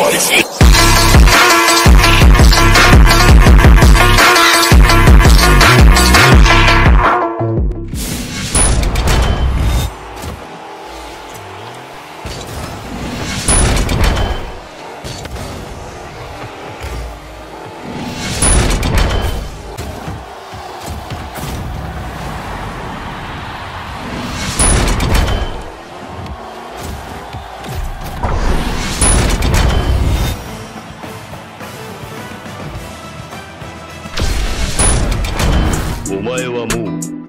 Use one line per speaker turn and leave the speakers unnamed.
Quality. お前はもう